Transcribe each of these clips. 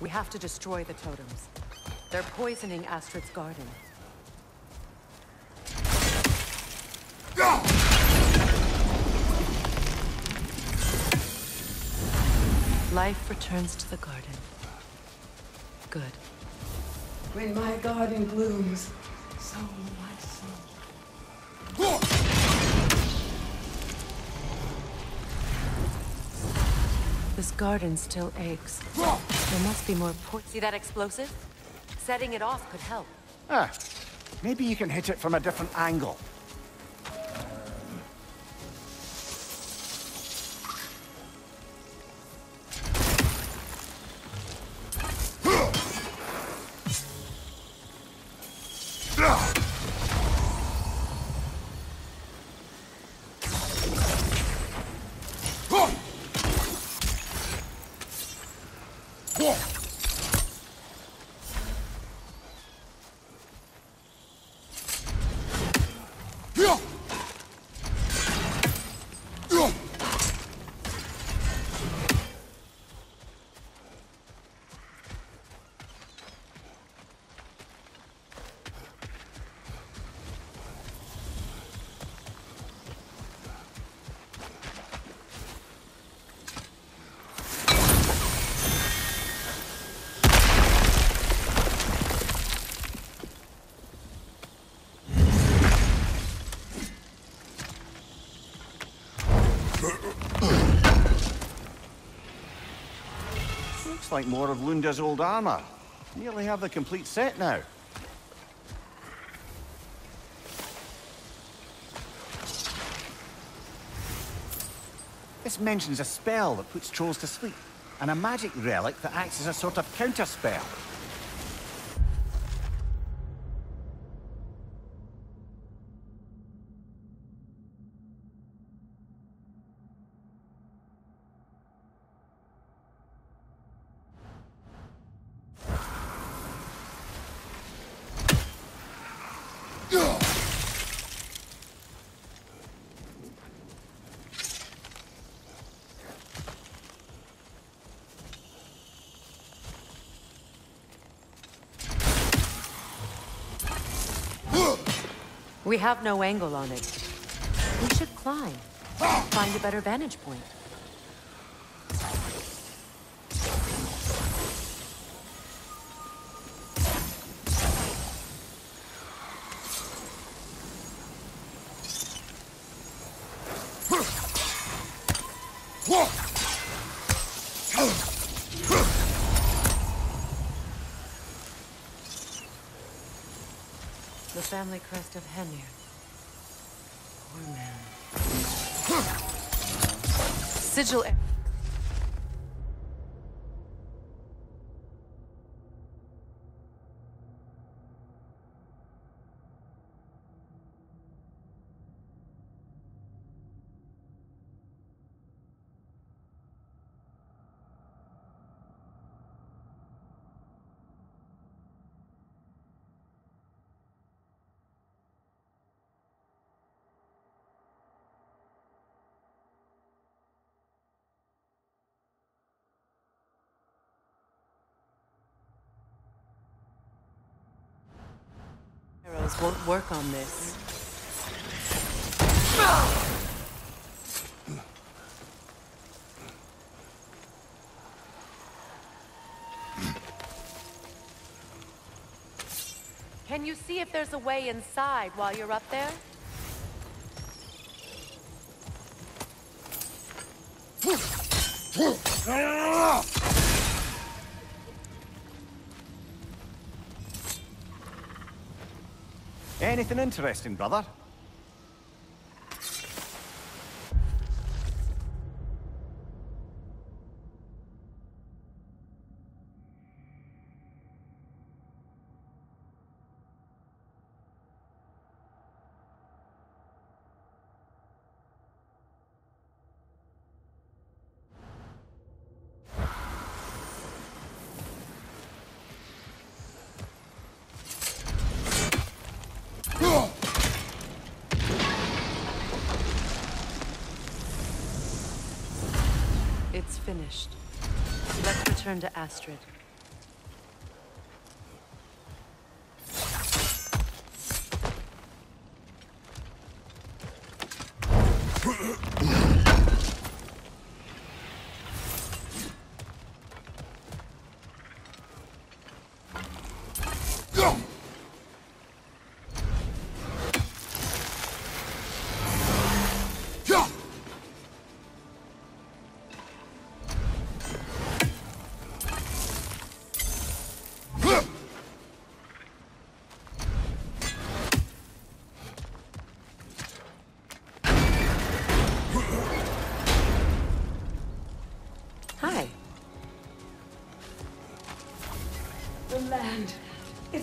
We have to destroy the totems. They're poisoning Astrid's garden. Life returns to the garden. Good. When my garden blooms, so my soul. This garden still aches. There must be more po- See that explosive? Setting it off could help. Ah, maybe you can hit it from a different angle. Looks like more of Lunda's old armor. Nearly have the complete set now. This mentions a spell that puts trolls to sleep, and a magic relic that acts as a sort of counter We have no angle on it. We should climb. Find a better vantage point. Family crest of Henir. Poor man. Sigil. Arrows won't work on this. Can you see if there's a way inside while you're up there? Anything interesting, brother? It's finished. Let's return to Astrid.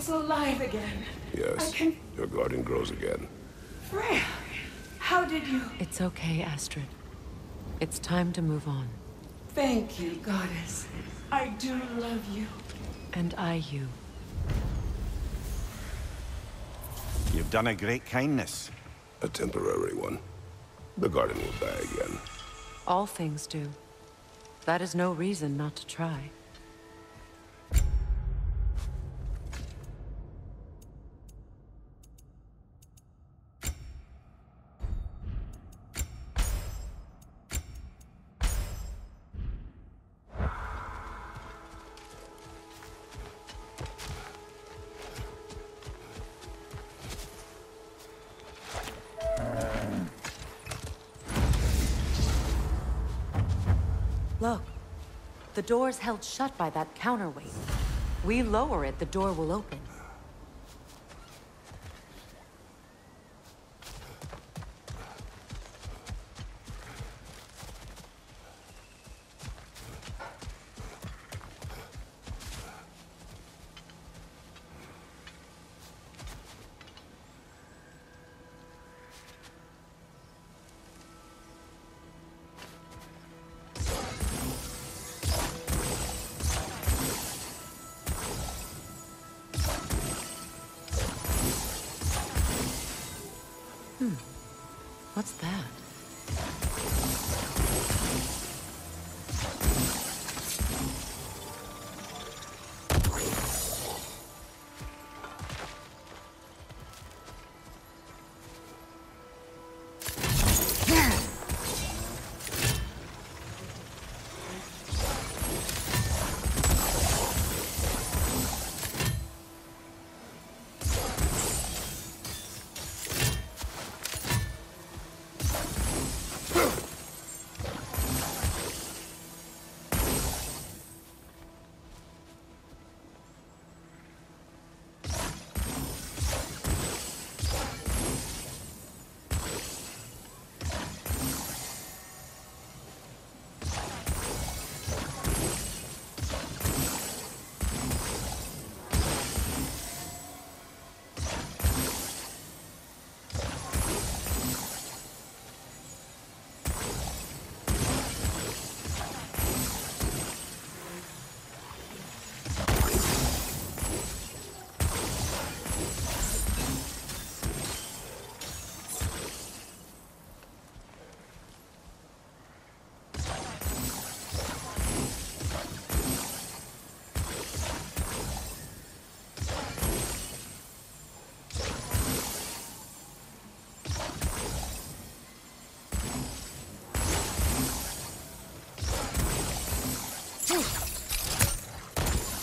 It's alive again. Yes. I can... Your garden grows again. Freya! How did you... It's okay, Astrid. It's time to move on. Thank you, goddess. I do love you. And I you. You've done a great kindness. A temporary one. The garden will die again. All things do. That is no reason not to try. Door's held shut by that counterweight. We lower it, the door will open. What's that?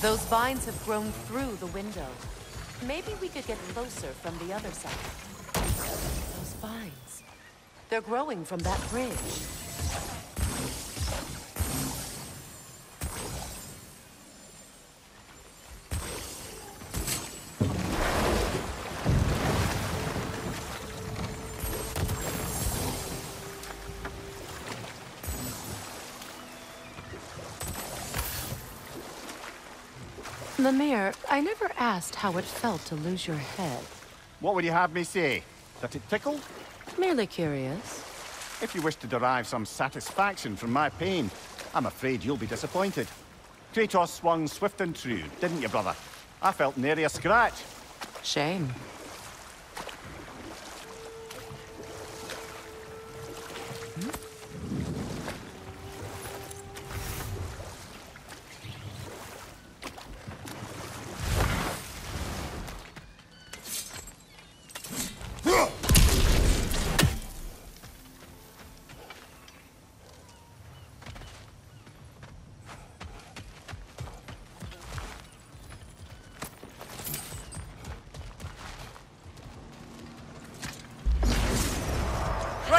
Those vines have grown through the window. Maybe we could get closer from the other side. Those vines. They're growing from that bridge. Mimir, I never asked how it felt to lose your head. What would you have me say? That it tickled? Merely curious. If you wish to derive some satisfaction from my pain, I'm afraid you'll be disappointed. Kratos swung swift and true, didn't you, brother? I felt nary a scratch. Shame.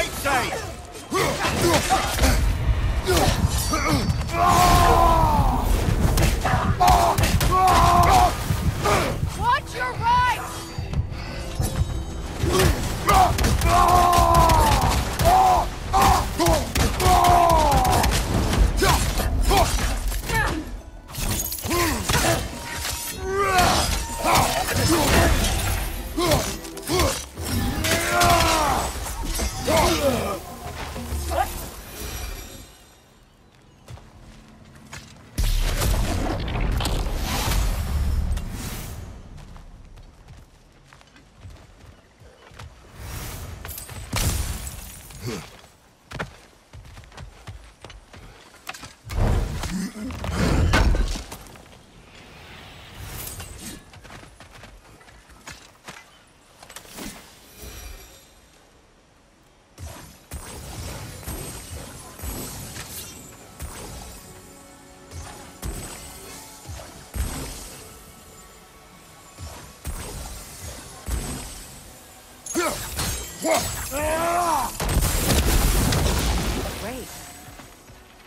Great save! Watch your right! Great.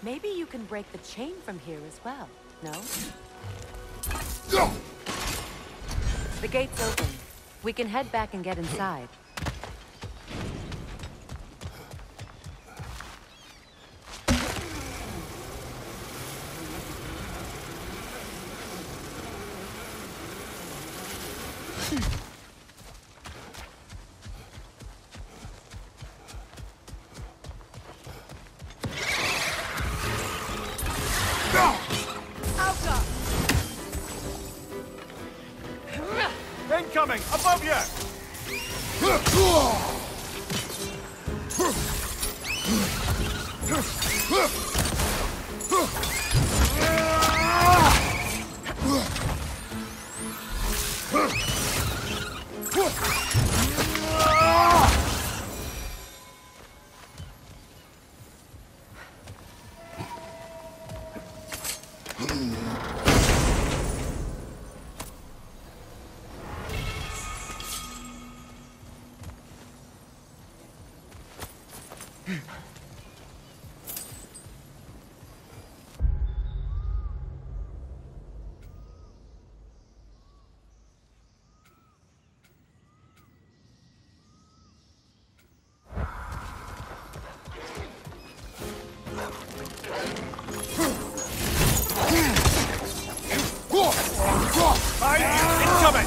Maybe you can break the chain from here as well, no? The gate's open. We can head back and get inside.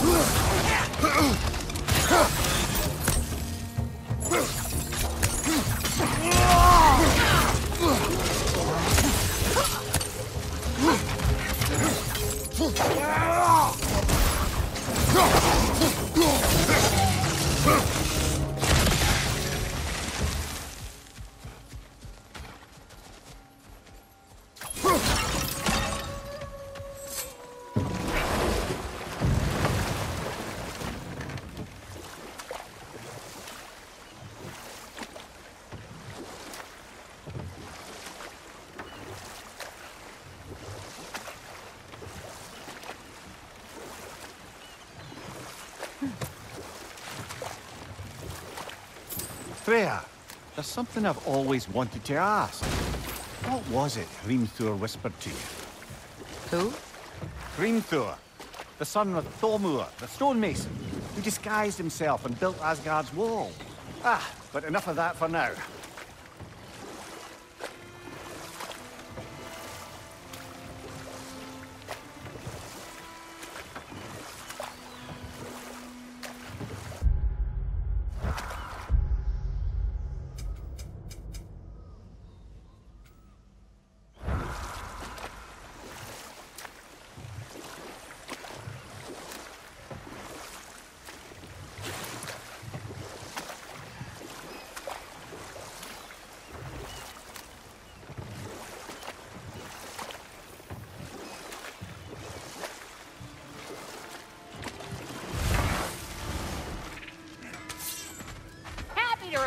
Incoming! Freya, there's something I've always wanted to ask. What was it Hrimthur whispered to you? Who? Hrimthur, the son of Thormur, the stonemason, who disguised himself and built Asgard's wall. Ah, but enough of that for now.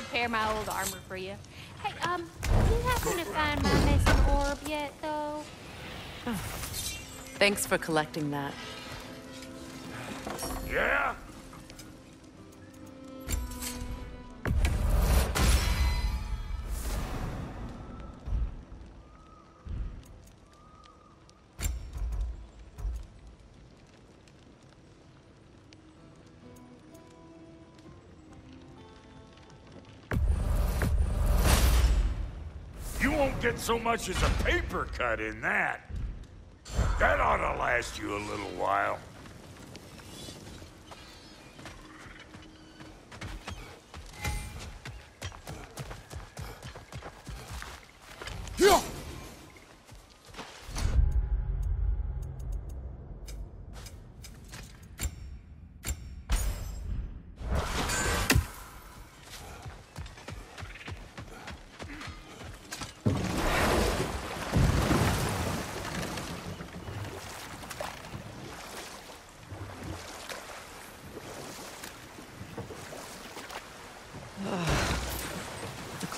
Repair my old armor for you. Hey, um, you happen to find my missing orb yet, though? Thanks for collecting that. Yeah? Get so much as a paper cut in that. That ought to last you a little while. The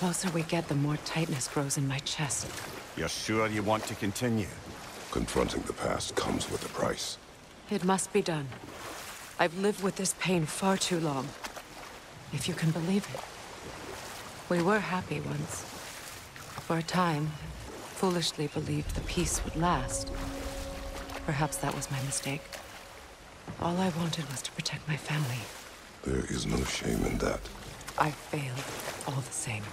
closer we get, the more tightness grows in my chest. You're sure you want to continue? Confronting the past comes with a price. It must be done. I've lived with this pain far too long. If you can believe it. We were happy once. For a time, foolishly believed the peace would last. Perhaps that was my mistake. All I wanted was to protect my family. There is no shame in that. I failed, all the same.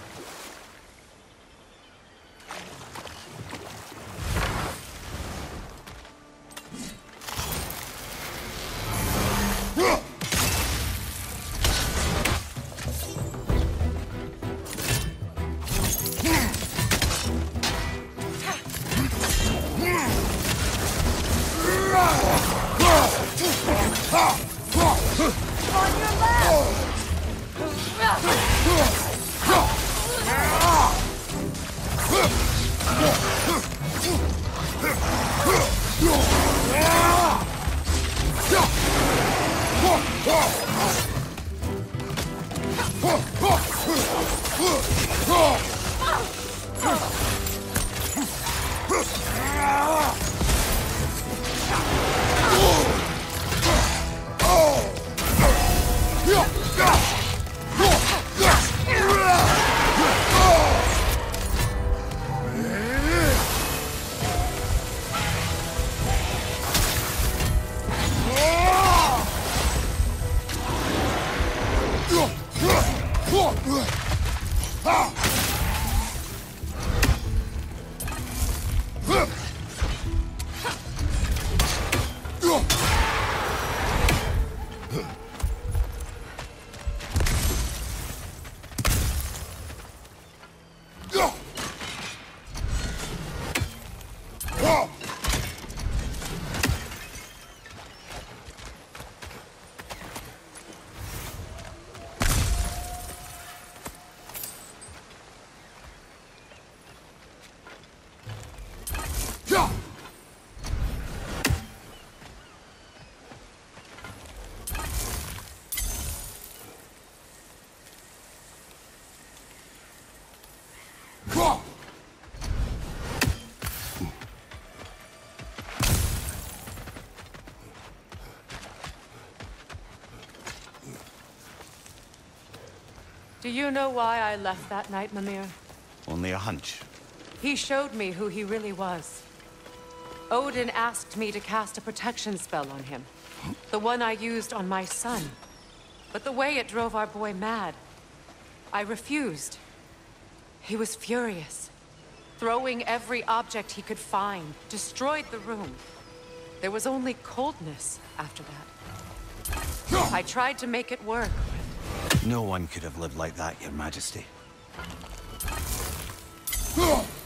Ah! Do you know why I left that night, Mimir? Only a hunch. He showed me who he really was. Odin asked me to cast a protection spell on him. The one I used on my son. But the way it drove our boy mad, I refused. He was furious. Throwing every object he could find, destroyed the room. There was only coldness after that. I tried to make it work, No one could have lived like that, Your Majesty.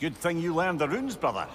Good thing you learned the runes, brother.